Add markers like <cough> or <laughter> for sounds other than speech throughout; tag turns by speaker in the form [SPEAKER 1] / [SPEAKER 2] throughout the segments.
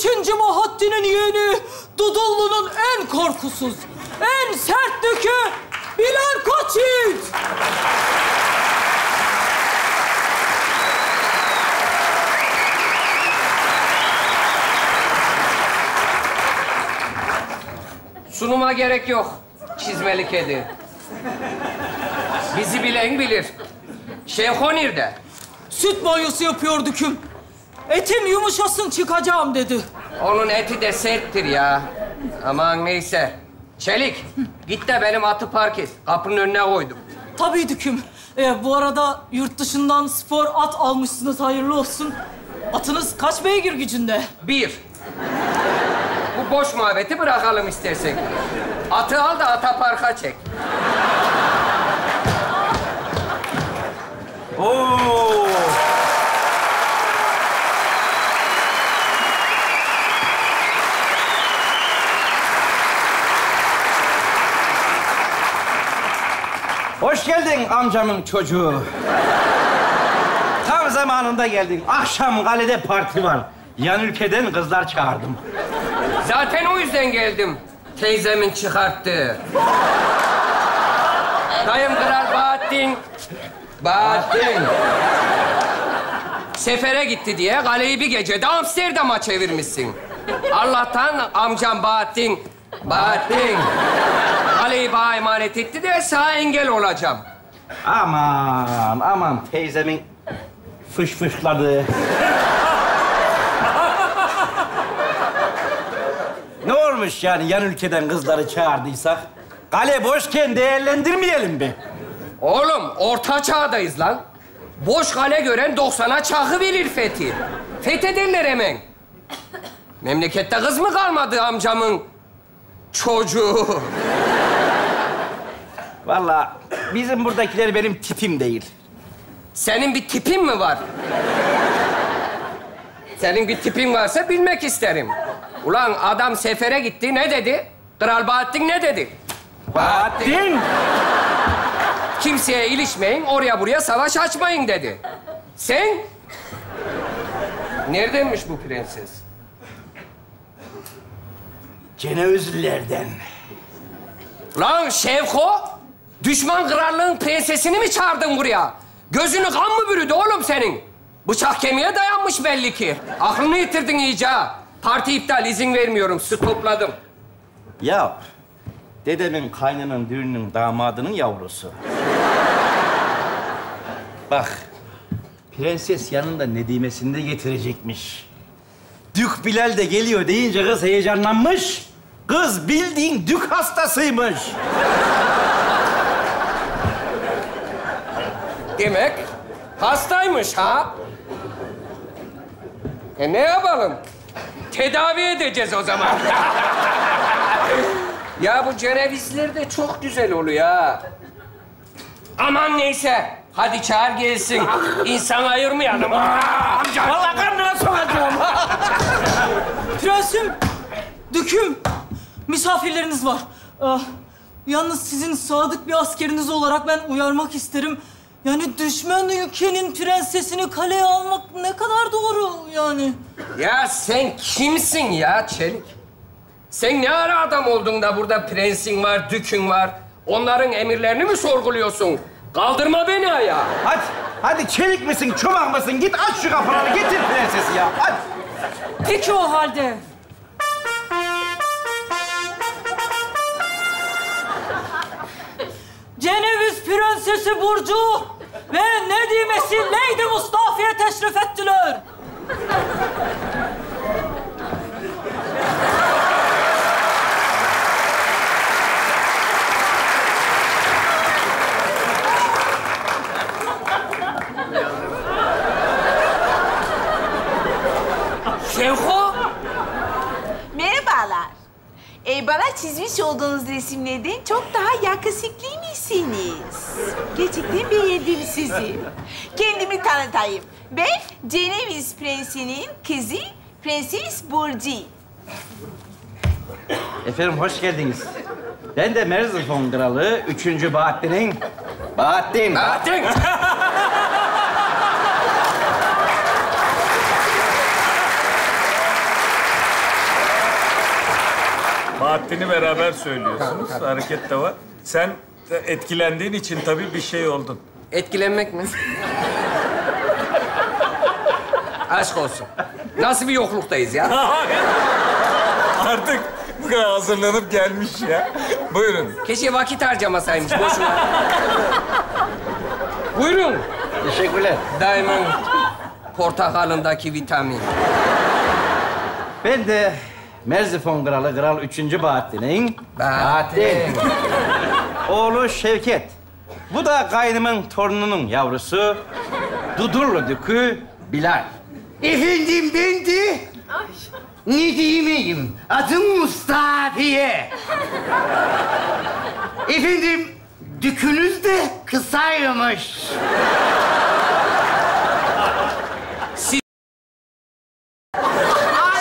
[SPEAKER 1] ikinci Bahattin'in yeğeni Dudullu'nun en korkusuz, en sert dükü Bilal Koçyiğit.
[SPEAKER 2] Sunuma gerek yok. Çizmeli kedi. Bizi bilen bilir. Şevko nerede?
[SPEAKER 1] Süt banyosu yapıyor düküm. Etim yumuşasın çıkacağım dedi.
[SPEAKER 2] Onun eti de serttir ya. Aman neyse. Çelik, git de benim atı park et. Kapının önüne koydum.
[SPEAKER 1] Tabii düküm. Ee, bu arada yurt dışından spor at almışsınız hayırlı olsun. Atınız kaç beygir gücünde?
[SPEAKER 2] Bir. Bu boş muhabbeti bırakalım istersen. Atı al da ata parka çek.
[SPEAKER 3] Oo. Hoş geldin amcamın çocuğu. Tam zamanında geldin. Akşam kalede parti var. Yan ülkeden kızlar çağırdım.
[SPEAKER 2] Zaten o yüzden geldim. Teyzemin çıkarttığı. Dayım Kral Bahattin. Bahattin. Sefere gitti diye kaleyi bir gecede Amsterdam'a çevirmişsin. Allah'tan amcam Bahattin. Bahattin. Kaleyi bana emanet etti de sana engel olacağım.
[SPEAKER 3] Aman aman teyzemin fış fışladı. ne olmuş yani yan ülkeden kızları çağırdıysak? Kale boşken değerlendirmeyelim mi?
[SPEAKER 2] Oğlum orta çağdayız lan. Boş kale gören 90'a çakı verir fethi. Fethederler hemen. Memlekette kız mı kalmadı amcamın çocuğu?
[SPEAKER 3] Vallahi bizim buradakiler benim tipim değil.
[SPEAKER 2] Senin bir tipin mi var? Senin bir tipin varsa bilmek isterim. Ulan adam sefere gitti ne dedi? Kral Bahattin ne dedi?
[SPEAKER 3] Bahattin!
[SPEAKER 2] Kimseye ilişmeyin, oraya buraya savaş açmayın dedi. Sen? Neredenmiş bu prenses?
[SPEAKER 3] Cenevizlilerden.
[SPEAKER 2] Lan Şevko, düşman krallığın prensesini mi çağırdın buraya? Gözünü kan mı bürüdü oğlum senin? Bıçak kemiğe dayanmış belli ki. Aklını yitirdin iyice. Parti iptal, izin vermiyorum. Süt topladım.
[SPEAKER 3] Ya dedemin kaynının düğününün damadının yavrusu. Bak, prenses yanında Nedimesini de getirecekmiş. Dük Bilal de geliyor deyince kız heyecanlanmış. Kız bildiğin dük hastasıymış.
[SPEAKER 2] Demek hastaymış ha? E ne yapalım? Tedavi edeceğiz o zaman. <laughs> ya bu cenevizler de çok güzel oluyor ha. Aman neyse. Hadi çağır gelsin. İnsan ayırmayalım. Aa, amca.
[SPEAKER 3] Vallahi karnına sokacağım. <laughs>
[SPEAKER 1] Prensim, düküm, misafirleriniz var. Ah, yalnız sizin sadık bir askeriniz olarak ben uyarmak isterim. Yani düşman ülkenin prensesini kaleye almak ne kadar doğru yani.
[SPEAKER 2] Ya sen kimsin ya Çelik? Sen ne ara adam oldun da burada prensin var, dükün var. Onların emirlerini mi sorguluyorsun? Kaldırma beni ayağa.
[SPEAKER 3] Hadi, hadi çelik misin, çomak mısın? Git aç şu kapıları, getir prensesi ya. Hadi.
[SPEAKER 1] Peki o halde. Ceneviz Prensesi Burcu ve Nedimesi Leydi Mustafa'ya teşrif ettiler.
[SPEAKER 2] Şevko!
[SPEAKER 4] Merhabalar. Ee, bana çizmiş olduğunuz resimlerden çok daha yakışıklıymışsınız. Gerçekten beğendim sizi. Kendimi tanıtayım. Ben Ceneviz Prensi'nin kızı Prenses Burcu.
[SPEAKER 3] Efendim hoş geldiniz. Ben de Merzifon Kralı, üçüncü Bahattin'in... Bahattin!
[SPEAKER 2] Bahattin!
[SPEAKER 5] Bahattin'i beraber söylüyorsunuz. Hareket de var. Sen etkilendiğin için tabii bir şey oldun.
[SPEAKER 2] Etkilenmek mi? Aşk olsun. Nasıl bir yokluktayız ya? <laughs>
[SPEAKER 5] Artık bu kadar hazırlanıp gelmiş ya. Buyurun.
[SPEAKER 2] Keşke vakit harcamasaymış boşuna. Buyurun.
[SPEAKER 3] Teşekkürler.
[SPEAKER 2] Diamond portakalındaki vitamin.
[SPEAKER 3] Ben de Merzifon Kralı Kral 3. Bahattin'in...
[SPEAKER 2] Bahattin.
[SPEAKER 3] Oğlu Şevket. Bu da kaynımın torununun yavrusu. Dudurlu Dükü Bilal.
[SPEAKER 6] Efendim ben de ne diyeyim adım Mustafiye. Efendim dükünüz de kısaymış.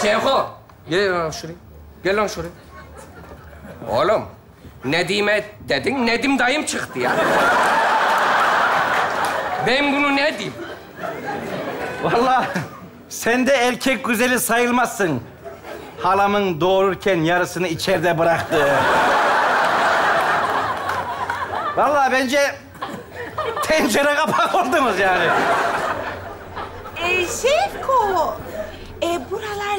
[SPEAKER 2] Şevko. Gel lan şuraya. Gel lan şuraya. Oğlum. Nedim'e dedin, Nedim dayım çıktı ya. Ben bunu ne diyeyim?
[SPEAKER 3] Vallahi sen de erkek güzeli sayılmazsın. Halamın doğururken yarısını içeride bıraktı. Vallahi bence tencere kapak oldunuz yani.
[SPEAKER 4] E, Şevko, e,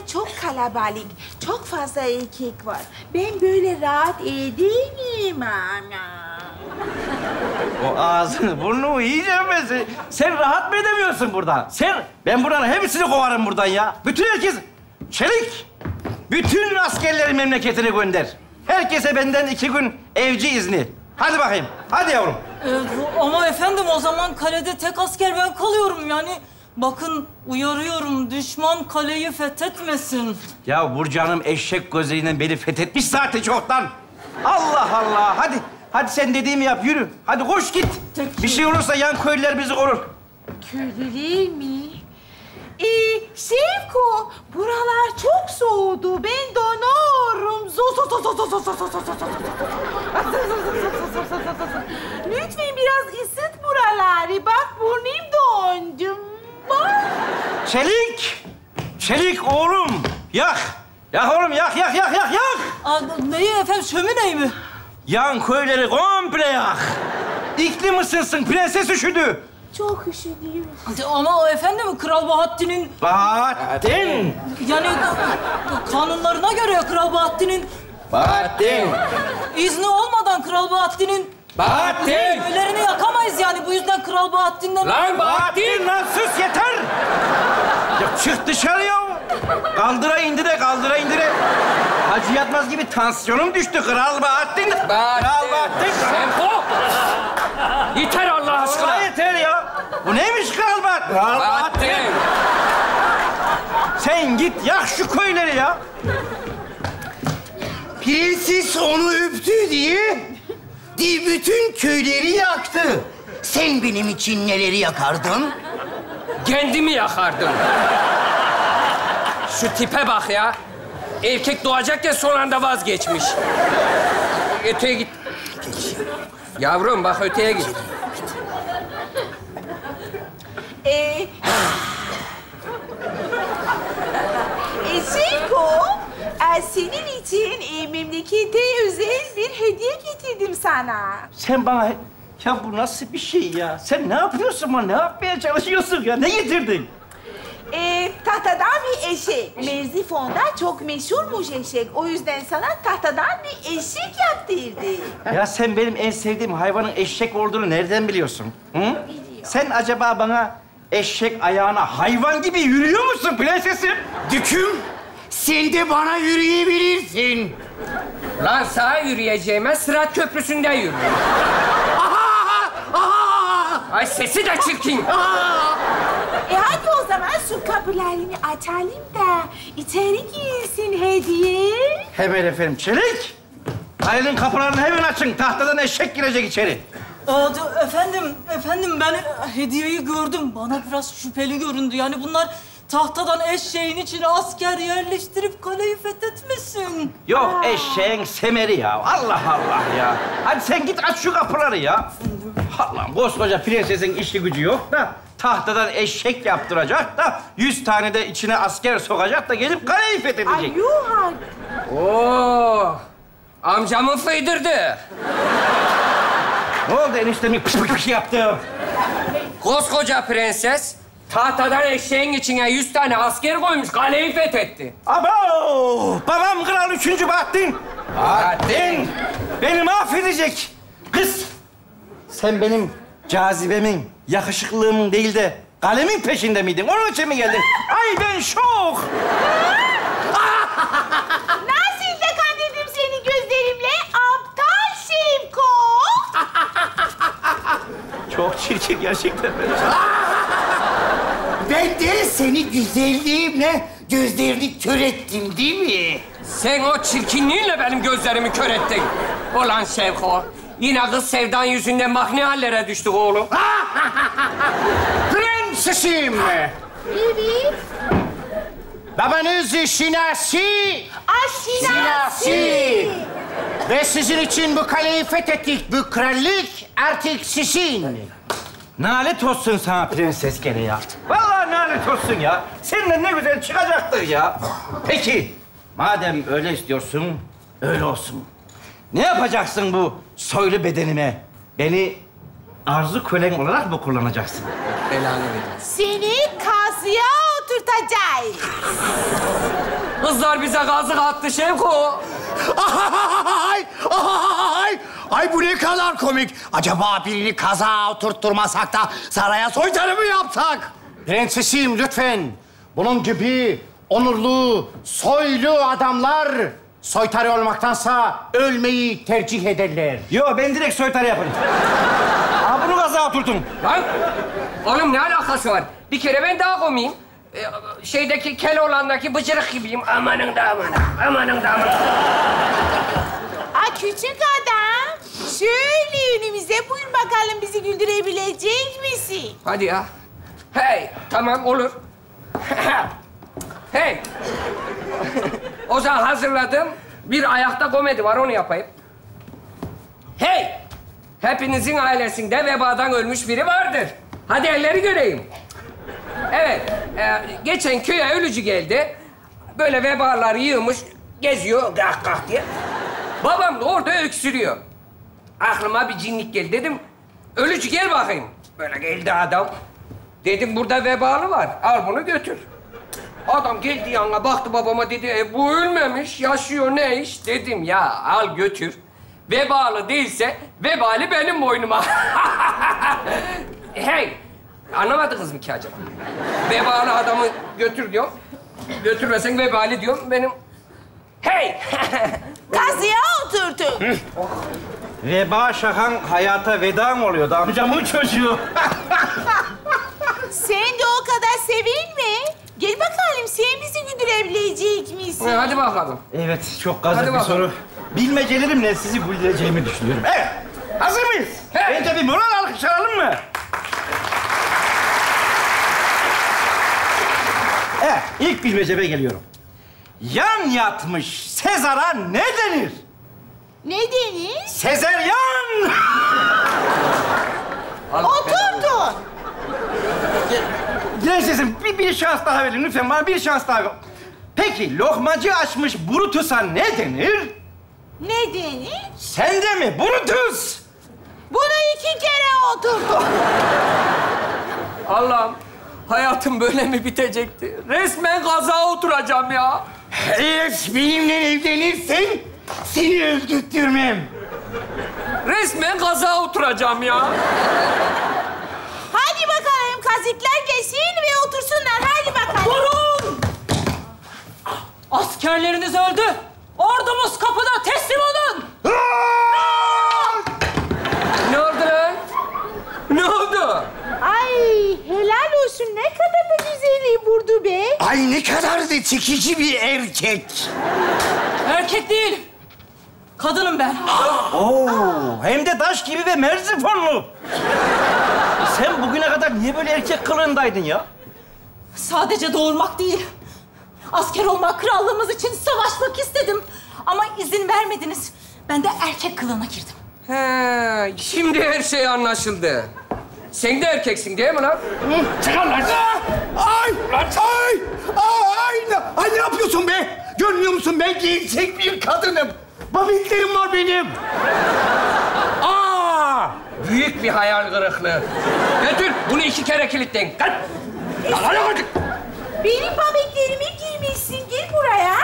[SPEAKER 4] çok kalabalık. Çok fazla erkek var. Ben böyle rahat edemem ama.
[SPEAKER 3] O ağzını, burnunu yiyeceğim ben seni. Sen rahat mı edemiyorsun buradan? Sen, ben buranın hepsini kovarım buradan ya. Bütün herkes, çelik. Bütün askerleri memleketine gönder. Herkese benden iki gün evci izni. Hadi bakayım, hadi yavrum.
[SPEAKER 1] Ee, ama efendim o zaman kalede tek asker ben kalıyorum yani. Bakın uyarıyorum düşman kaleyi fethetmesin.
[SPEAKER 3] Ya Burcu eşek gözüyle beni fethetmiş zaten çoktan. Allah Allah, hadi. Hadi sen dediğimi yap, yürü. Hadi koş git. Bir şey olursa yan köylüler bizi korur.
[SPEAKER 4] Köylüler mi? E, Şevko, buralar çok soğudu. Ben donuyorum. Zo zo zo zo zo zo zo zo zo zo zo. Lütfen biraz ısıt buraları. Bak burnum dondu. Bak.
[SPEAKER 3] Çelik! Çelik oğlum! Yak! Yak oğlum, yak, yak, yak, yak, yak!
[SPEAKER 1] Aa, neyi efendim şömineyi mi?
[SPEAKER 3] Yan köyleri komple yak! İklim ısınsın, prenses üşüdü.
[SPEAKER 4] Çok üşüdüm.
[SPEAKER 1] Ama o efendim Kral Bahattin'in
[SPEAKER 3] Bahattin!
[SPEAKER 1] yani kanunlarına göre Kral Bahattin'in
[SPEAKER 3] Bahattin!
[SPEAKER 1] izni olmadan Kral Bahattin'in
[SPEAKER 2] Bahattin!
[SPEAKER 1] köylerini yakamayız yani. Bu yüzden Kral Bahattin'den...
[SPEAKER 2] Lan Bahattin!
[SPEAKER 3] Bahattin lan sus yeter! Ya çık dışarı ya! Kaldıra indire, kaldıra indire. Hacı Yatmaz gibi tansiyonum düştü. Kral Bahattin! Kral
[SPEAKER 2] Bahattin!
[SPEAKER 3] Bahattin!
[SPEAKER 2] Şevko! Yeter Allah
[SPEAKER 3] Allah
[SPEAKER 2] aşkına!
[SPEAKER 3] yeter ya! Bu neymiş Kral Bahattin? Kral
[SPEAKER 2] Bahattin!
[SPEAKER 3] Sen git yak şu köyleri ya!
[SPEAKER 6] Prenses onu öptü diye di bütün köyleri yaktı. Sen benim için neleri yakardın?
[SPEAKER 2] Kendimi yakardım. Şu tipe bak ya. Erkek doğacakken son anda vazgeçmiş. Öteye git. Yavrum bak öteye git.
[SPEAKER 4] E, e, Şevko, e, senin için e, memlekete özel bir hediye getirdim sana.
[SPEAKER 3] Sen bana... Ya bu nasıl bir şey ya? Sen ne yapıyorsun bana? Ne yapmaya çalışıyorsun ya? Ne getirdin?
[SPEAKER 4] E, tahtadan bir eşek. Merzifon'da çok meşhurmuş eşek. O yüzden sana tahtadan bir eşek yaptırdı.
[SPEAKER 3] Ya sen benim en sevdiğim hayvanın eşek olduğunu nereden biliyorsun? Hı? Sen acaba bana eşek ayağına hayvan gibi yürüyor musun prensesim?
[SPEAKER 6] Düküm, sen de bana yürüyebilirsin.
[SPEAKER 2] Lan sağa yürüyeceğime Sırat Köprüsü'nde yürü.
[SPEAKER 6] Aha! Aha!
[SPEAKER 2] Ay sesi de çirkin.
[SPEAKER 6] Aha!
[SPEAKER 4] E hadi o zaman şu kapılarını açalım da içeri girsin hediye.
[SPEAKER 3] Hemen efendim. Çelik! Ailenin kapılarını hemen açın. Tahtadan eşek girecek içeri.
[SPEAKER 1] Aa, efendim, efendim ben hediyeyi gördüm. Bana biraz şüpheli göründü. Yani bunlar tahtadan eşeğin içine asker yerleştirip kaleyi fethetmesin.
[SPEAKER 3] Yok eşeğin semeri ya. Allah Allah ya. Hadi sen git aç şu kapıları ya. Allah'ım koskoca prensesin işi gücü yok da tahtadan eşek yaptıracak da yüz tane de içine asker sokacak da gelip kaleyi
[SPEAKER 4] Ay
[SPEAKER 3] fethedecek.
[SPEAKER 4] yuh artık.
[SPEAKER 2] Oo, Amcamın fıydırdı.
[SPEAKER 3] Ne oldu eniştemi pış pış pış yaptı?
[SPEAKER 2] Koskoca prenses tahtadan eşeğin içine yüz tane asker koymuş, kaleyi fethetti.
[SPEAKER 3] Abo! Babam Kral 3. Bahattin. Bahattin! Beni mahvedecek. Kız! Sen benim cazibemin, yakışıklılığımın değil de kalemin peşinde miydin? Onun için mi geldin? Ay ben şok!
[SPEAKER 4] Nasıl da kandırdım seni gözlerimle? Aptal Şevko.
[SPEAKER 3] Çok çirkin gerçekten.
[SPEAKER 6] Ben de seni güzelliğimle gözlerini kör ettim değil mi?
[SPEAKER 2] Sen o çirkinliğinle benim gözlerimi kör ettin. Ulan Şevko, yine kız sevdan yüzünden bak ne hallere düştük oğlum.
[SPEAKER 6] Prensesim.
[SPEAKER 4] Evet.
[SPEAKER 6] Babanız Şinasi.
[SPEAKER 4] Aşinasi.
[SPEAKER 6] Ve sizin için bu kaleyi fethettik. Bu krallık artık sizin.
[SPEAKER 3] Nalet olsun sana prenses gene ya. Vallahi nalet olsun ya. Seninle ne güzel çıkacaktık ya. Peki, madem öyle istiyorsun, öyle olsun. Ne yapacaksın bu soylu bedenime? Beni arzu kölen olarak mı kullanacaksın?
[SPEAKER 2] Belanı verin.
[SPEAKER 4] Seni kasıya oturtacağız.
[SPEAKER 2] Kızlar bize gazı attı Şevko.
[SPEAKER 6] Ay, ay, ay bu ne kadar komik. Acaba birini kaza oturtturmasak da saraya soytarı mı yapsak? Prensesim lütfen. Bunun gibi onurlu, soylu adamlar soytarı olmaktansa ölmeyi tercih ederler.
[SPEAKER 3] Yo, ben direkt soytarı yaparım. <laughs> Aa, bunu gaza oturtun.
[SPEAKER 2] Lan! Oğlum ne alakası var? Bir kere ben daha komiyim. Ee, şeydeki Keloğlan'daki bıcırık gibiyim. Amanın da amanın, amanın da amanın.
[SPEAKER 4] Aa, küçük adam. Şöyle önümüze buyur bakalım bizi güldürebilecek misin?
[SPEAKER 2] Hadi ya. Hey, tamam olur. hey. o zaman hazırladım. Bir ayakta komedi var, onu yapayım. Hey! Hepinizin ailesinde vebadan ölmüş biri vardır. Hadi elleri göreyim. Evet, e, geçen köye ölücü geldi. Böyle vebalar yığmış, geziyor kah kah diye. Babam da orada öksürüyor. Aklıma bir cinlik geldi. Dedim, ölücü gel bakayım. Böyle geldi adam. Dedim, burada vebalı var. Al bunu götür. Adam geldi yanına baktı babama dedi, e, bu ölmemiş, yaşıyor ne iş? Dedim, ya al götür. Vebalı değilse, vebali benim boynuma. <laughs> hey, anlamadınız mı ki acaba? Vebalı adamı götür diyor. Götürmesen vebali diyorum, benim... Hey! <laughs>
[SPEAKER 4] Kasıya oturtun.
[SPEAKER 3] Veba şakan hayata veda mı oluyordu amcamın çocuğu? <laughs>
[SPEAKER 4] sevinme. Gel bakalım sen bizi güldürebilecek misin?
[SPEAKER 2] Hadi bakalım.
[SPEAKER 3] Evet, çok gazlı
[SPEAKER 2] Hadi
[SPEAKER 3] bir
[SPEAKER 2] bakalım.
[SPEAKER 3] soru. Bilmecelerimle sizi güldüreceğimi düşünüyorum. Evet, hazır mıyız?
[SPEAKER 2] Evet.
[SPEAKER 3] Önce bir moral alkış alalım mı? Evet, ilk bilmeceme geliyorum. Yan yatmış Sezar'a ne denir?
[SPEAKER 4] Ne denir?
[SPEAKER 3] Sezeryan!
[SPEAKER 4] Oturdun. <laughs>
[SPEAKER 3] Prensesim, bir, bir şans daha verin lütfen bana bir şans daha ver. Peki, lokmacı açmış Brutus'a ne denir?
[SPEAKER 4] Ne denir?
[SPEAKER 3] Sen de mi Brutus?
[SPEAKER 4] Bunu iki kere oturdun. <laughs>
[SPEAKER 2] Allah'ım, hayatım böyle mi bitecekti? Resmen kaza oturacağım ya.
[SPEAKER 6] Eğer benimle evlenirsen seni öldürtürmem.
[SPEAKER 2] Resmen kaza oturacağım ya.
[SPEAKER 4] Kazıklar gelsin ve otursunlar. Hadi bakalım.
[SPEAKER 1] Durun! Askerleriniz öldü. Ordumuz kapıda teslim olun.
[SPEAKER 2] Ne oldu lan? Ne oldu?
[SPEAKER 4] Ay helal olsun ne kadar da güzeli vurdu be.
[SPEAKER 6] Ay ne kadar da çekici bir erkek.
[SPEAKER 1] Erkek değil. Kadınım ben.
[SPEAKER 3] Oo, hem de taş gibi ve merzifonlu. Sen bugüne kadar niye böyle erkek kılığındaydın ya?
[SPEAKER 1] Sadece doğurmak değil. Asker olmak, krallığımız için savaşmak istedim. Ama izin vermediniz. Ben de erkek kılığına girdim.
[SPEAKER 2] He, şimdi her şey anlaşıldı. Sen de erkeksin değil mi lan?
[SPEAKER 6] Çıkar lan. Ay, ay, ay, ay, ne- ay ne yapıyorsun be? Görmüyor musun ben gerçek bir kadınım. Babiklerim var benim. Aa!
[SPEAKER 2] Büyük bir hayal kırıklığı. Götür bunu iki kere kilitleyin. Kaç. Hadi hadi.
[SPEAKER 4] Benim babetlerime girmişsin. Gel buraya.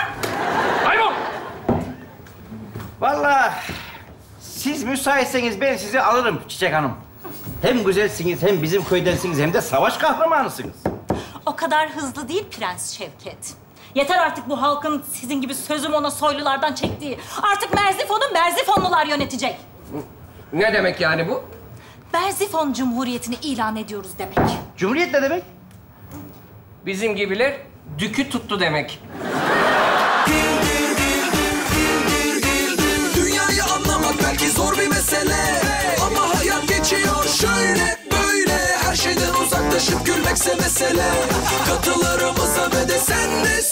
[SPEAKER 2] Kaybol.
[SPEAKER 3] Vallahi siz müsaitseniz ben sizi alırım Çiçek Hanım. Hem güzelsiniz, hem bizim köydensiniz, hem de savaş kahramanısınız.
[SPEAKER 1] O kadar hızlı değil Prens Şevket. Yeter artık bu halkın sizin gibi sözüm ona soylulardan çektiği. Artık Merzifon'u Merzifonlular yönetecek.
[SPEAKER 2] Ne demek yani bu?
[SPEAKER 1] Merzifon Cumhuriyeti'ni ilan ediyoruz demek.
[SPEAKER 3] Cumhuriyet ne demek?
[SPEAKER 2] Bizim gibiler dükü tuttu demek.
[SPEAKER 7] Dünyayı anlamak belki zor bir mesele Ama hayat geçiyor şöyle böyle Her şeyden uzaklaşıp gülmekse mesele Katılarımıza ve de sen de